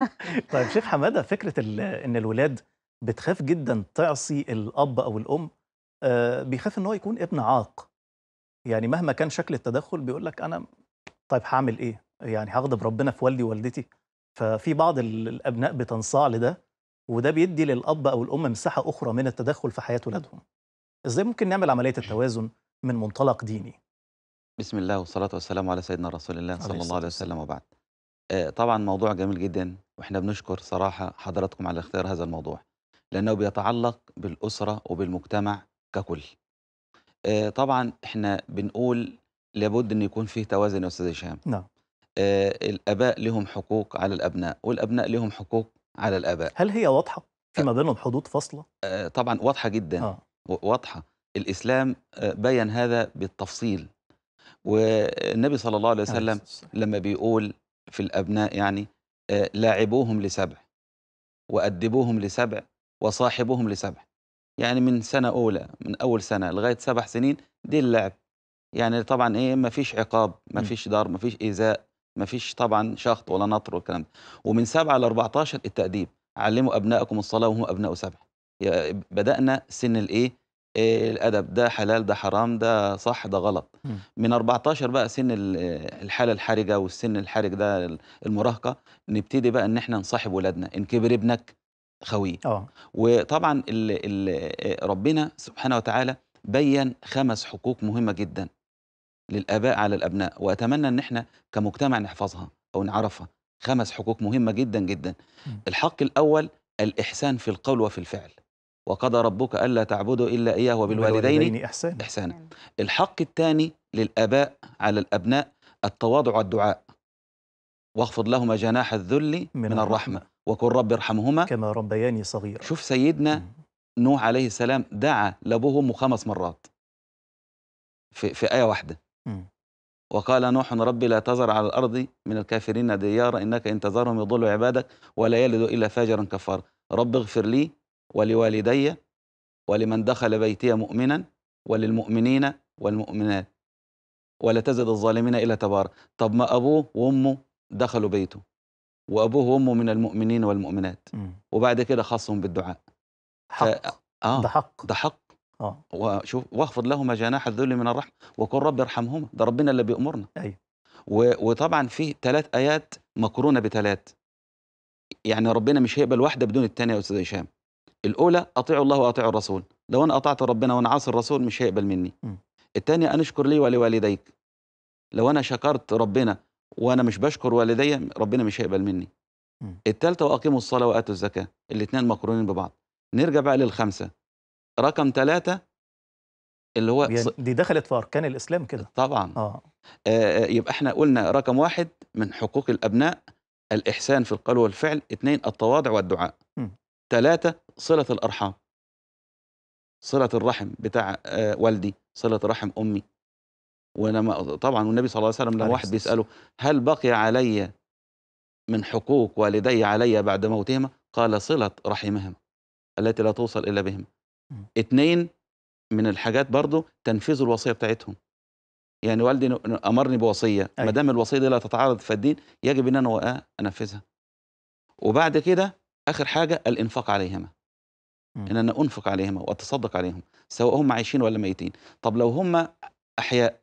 طيب شيخ حمادة فكرة ال إن الولاد بتخاف جدًا تعصي الأب أو الأم، آآ بيخاف إن هو يكون ابن عاق، يعني مهما كان شكل التدخُّل بيقول لك أنا طيب هاعمل إيه؟ يعني هاغضب ربنا في والدي ووالدتي؟ ففي بعض ال الأبناء بتنصاع لده، وده بيدّي للأب أو الأم مساحة أخرى من التدخُّل في حياة ولادهم. إزاي ممكن نعمل عملية التوازن من منطلق ديني؟ بسم الله والصلاة والسلام على سيدنا رسول الله صلى الله عليه. وسلم وبعد. آآ طبعًا موضوع جميل جدًا، وإحنا بنشكر صراحة حضراتكم على اختيار هذا الموضوع، لأنه بيتعلق بالأسرة وبالمجتمع ككل. آآ طبعًا إحنا بنقول لابد إن يكون في توازن يا أستاذ هشام. نعم. آآ الآباء ليهم حقوق على الأبناء، والأبناء ليهم حقوق على الآباء. هل هي واضحة؟ في أ ما بينهم حدود فاصلة؟ آآ طبعًا واضحة جدًا، آه. و واضحة. الإسلام آآ بيّن هذا بالتفصيل، والنبي صلى الله عليه وسلم. لمّا بيقول في الأبناء يعني لاعبوهم لسبع، وأدِّبوهم لسبع، وصاحبوهم لسبع. يعني من سنة أولى، من أول سنة لغاية 7 سنين دي اللعب. يعني طبعًا إيه، ما فيش عقاب، ما. فيش ضرب، ما فيش إيذاء، ما فيش طبعًا شَخْط ولا نَطْر والكلام ده. ومن 7 ل14 التأديب، علِّموا أبناءكم الصلاة وهم أبناء 7. ي بدأنا سِن الإيه، آآ الأدب، ده حلال، ده حرام، ده صح، ده غلط. إمم. من 14 بقى سِن ال الحالة الحرجة والسِن الحرج ده ال المراهقة، نبتدي بقى إن إحنا نصاحب ولادنا، إن كبر ابنك خويه. آه. وطبعًا ال ال آآ ربنا سبحانه وتعالى بيّن 5 حقوق مهمة جدًا للآباء على الأبناء، وأتمنى إن إحنا كمجتمع نحفظها أو نعرفها. 5 حقوق مهمة جدًا، جدًا. إمم. الحق الأول الإحسان في القول وفي الفعل. وقضى ربك ألا تعبدوا إلا إياه وبالوالدين إحسانا. الحق التاني للآباء على الأبناء التواضع والدعاء. واخفض لهما جناح الذل من من الرحمة،. وقل رب ارحمهما كما ربياني صغيرًا. شوف سيدنا. نوح عليه السلام دعا لأبوه وأمه 5 مرات. في في آية واحدة. وقال نوح رب لا تذر على الأرض من الكافرين ديارا إنك إن تذرهم يضلوا عبادك ولا يلدوا إلا فاجرا كفارا. رب اغفر لي ولوالدي ولمن دخل بيتي مؤمنا وللمؤمنين والمؤمنات ولا تزد الظالمين إلا تبارا. طب ما أبوه وأمه دخلوا بيته، وأبوه وأمه من المؤمنين والمؤمنات،. وبعد كده خصّهم بالدعاء. ف حق. آه، ده حق. ده حق. آه. وشوف واخفض لهما جناح الذل من الرحمة وقل رب ارحمهما، ده ربنا اللي بيأمرنا. أيوه. و وطبعًا في 3 آيات مقرونة ب3. يعني ربنا مش هيقبل واحدة بدون التانية يا أستاذ هشام. الأولى أطيعوا الله وأطيعوا الرسول، لو أنا أطعت ربنا وأنا عاصي الرسول مش هيقبل مني. إمم. التانية أن اشكر لي ولوالديك. لو أنا شكرت ربنا وأنا مش باشكر والدي ربنا مش هيقبل مني. إمم. التالتة وأقيموا الصلاة وآتوا الزكاة، الاتنين مقرونين ببعض. نرجع بقى لل5 رقم 3 اللي هو يعني دي دخلت في أركان الإسلام كده. طبعًا. آه. آآ يبقى إحنا قُلنا رقم 1 من حقوق الأبناء الإحسان في القول والفعل، 2 التواضع والدعاء. 3 صلة الأرحام. صلة الرحم بتاع آآ والدي، صلة رحم أمي. ولما طبعًا والنبي صلى الله عليه وسلم لمّا واحد بيسأله: "هل بقي علي من حقوق والدي علي بعد موتهما؟" قال: "صلة رحمهما التي لا توصل إلا بهما." إمم. 2 من الحاجات برضه تنفيذ الوصية بتاعتهم. يعني والدي أمرني بوصية، ما أيوه. دام الوصية دي لا تتعارض في الدين يجب إن أنا أنفذها. وبعد كده آخر حاجة الإنفاق عليهما. إمم. إن أنا أنفق عليهما وأتصدق عليهم، سواء هم عايشين والّا ميتين. طب لو هم أحياء،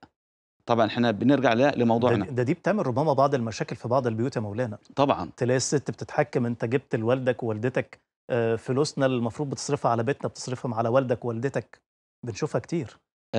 طبعًا إحنا بنرجع لموضوعنا. ده دي بتعمل ربما بعض المشاكل في بعض البيوت يا مولانا. طبعًا. تلاقي الست بتتحكم أنت جبت لوالدك ووالدتك آآ فلوسنا اللي المفروض بتصرفها على بيتنا بتصرفهم على والدك ووالدتك. بنشوفها كتير.